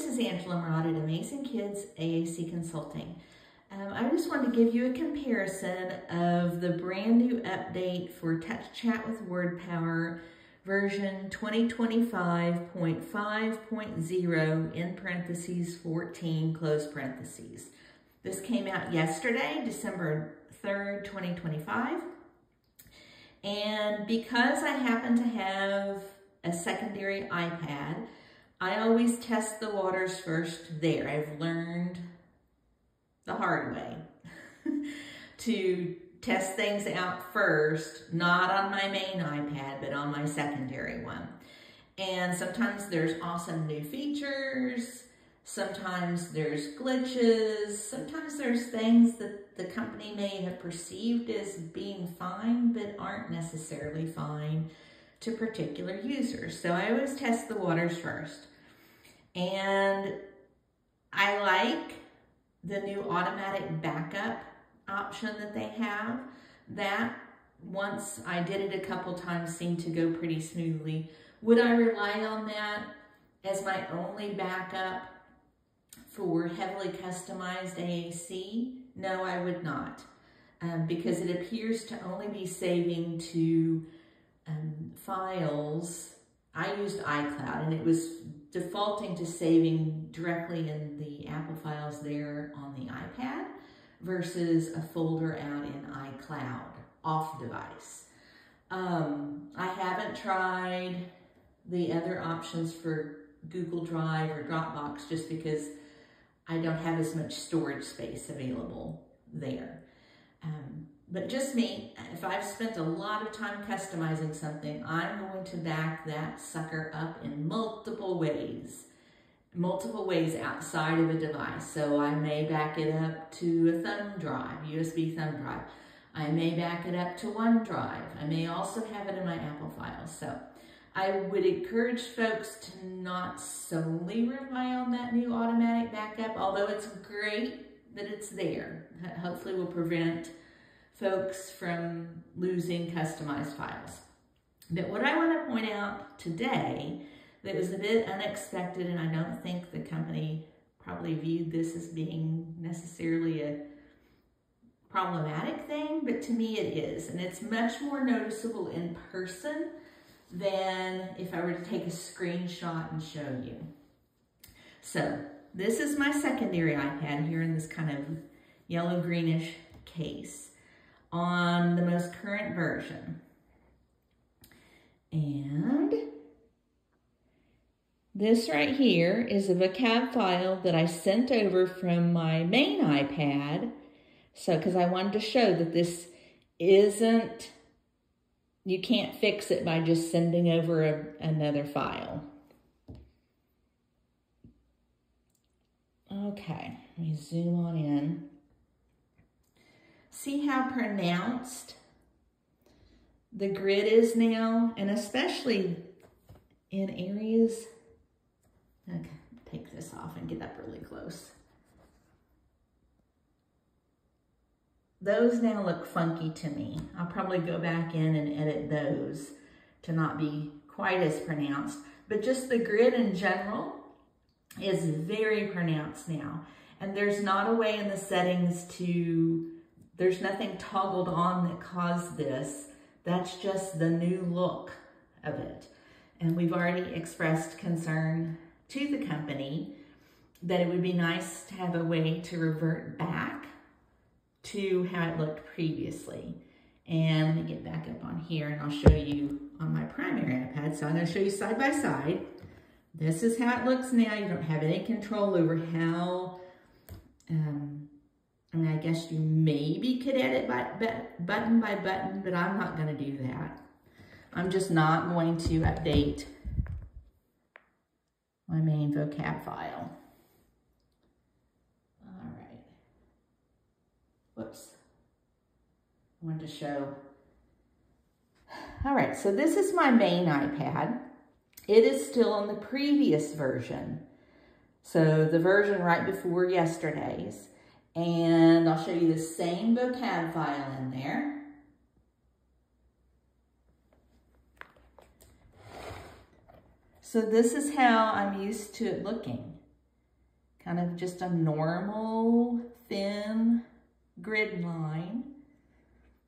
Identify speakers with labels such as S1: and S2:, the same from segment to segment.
S1: this is Angela Moorad at Amazing Kids AAC Consulting. Um, I just wanted to give you a comparison of the brand new update for TouchChat with WordPower version 2025.5.0 in parentheses 14 close parentheses. This came out yesterday, December 3rd, 2025. And because I happen to have a secondary iPad, I always test the waters first there. I've learned the hard way to test things out first, not on my main iPad, but on my secondary one. And sometimes there's awesome new features. Sometimes there's glitches. Sometimes there's things that the company may have perceived as being fine, but aren't necessarily fine to particular users. So I always test the waters first. And I like the new automatic backup option that they have. That, once I did it a couple times, seemed to go pretty smoothly. Would I rely on that as my only backup for heavily customized AAC? No, I would not. Um, because it appears to only be saving to um, files. I used iCloud and it was defaulting to saving directly in the Apple files there on the iPad versus a folder out in iCloud off device. Um, I haven't tried the other options for Google Drive or Dropbox just because I don't have as much storage space available there. Um, but just me, if I've spent a lot of time customizing something, I'm going to back that sucker up in multiple ways. Multiple ways outside of a device. So I may back it up to a thumb drive, USB thumb drive. I may back it up to OneDrive. I may also have it in my Apple files. So I would encourage folks to not solely rely on that new automatic backup, although it's great that it's there. That Hopefully will prevent folks from losing customized files. But what I want to point out today that was a bit unexpected, and I don't think the company probably viewed this as being necessarily a problematic thing, but to me it is. And it's much more noticeable in person than if I were to take a screenshot and show you. So this is my secondary iPad here in this kind of yellow greenish case on the most current version. And this right here is a vocab file that I sent over from my main iPad. So, because I wanted to show that this isn't, you can't fix it by just sending over a, another file. Okay, let me zoom on in. See how pronounced the grid is now, and especially in areas, okay, take this off and get up really close. Those now look funky to me. I'll probably go back in and edit those to not be quite as pronounced, but just the grid in general is very pronounced now. And there's not a way in the settings to there's nothing toggled on that caused this. That's just the new look of it. And we've already expressed concern to the company that it would be nice to have a way to revert back to how it looked previously. And let me get back up on here and I'll show you on my primary iPad. So I'm gonna show you side by side. This is how it looks now. You don't have any control over how um, Mean, I guess you maybe could edit by, button by button, but I'm not going to do that. I'm just not going to update my main vocab file. All right. Whoops. I wanted to show. All right, so this is my main iPad. It is still on the previous version. So the version right before yesterday's. And I'll show you the same vocab file in there. So this is how I'm used to it looking. kind of just a normal thin grid line.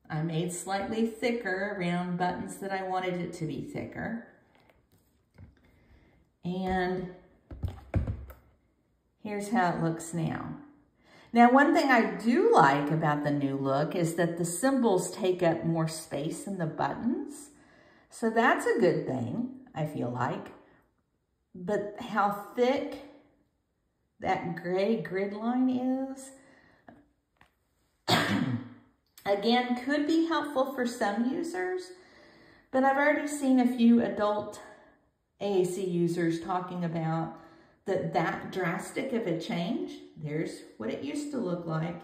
S1: I made slightly thicker around buttons that I wanted it to be thicker. And here's how it looks now. Now, one thing I do like about the new look is that the symbols take up more space in the buttons. So that's a good thing, I feel like. But how thick that gray grid line is, again, could be helpful for some users, but I've already seen a few adult AAC users talking about that that drastic of a change, there's what it used to look like,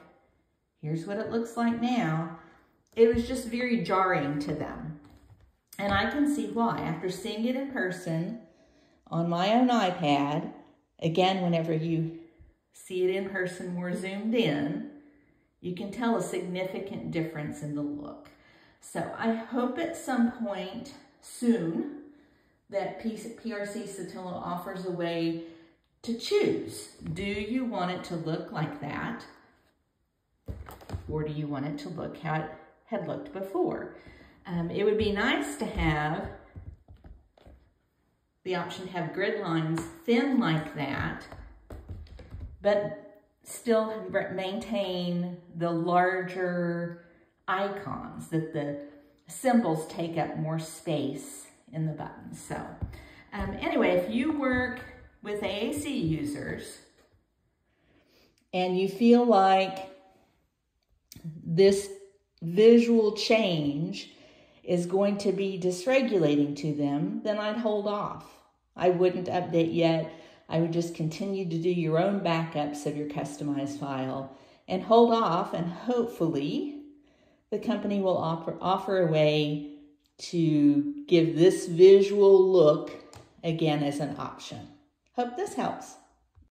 S1: here's what it looks like now, it was just very jarring to them. And I can see why. After seeing it in person on my own iPad, again, whenever you see it in person more zoomed in, you can tell a significant difference in the look. So I hope at some point soon that PRC Saltillo offers a way to choose. Do you want it to look like that? Or do you want it to look how it had looked before? Um, it would be nice to have the option to have grid lines thin like that, but still maintain the larger icons, that the symbols take up more space in the buttons. So um, anyway, if you work with AAC users and you feel like this visual change is going to be dysregulating to them, then I'd hold off. I wouldn't update yet. I would just continue to do your own backups of your customized file and hold off and hopefully the company will offer, offer a way to give this visual look again as an option. Hope this helps.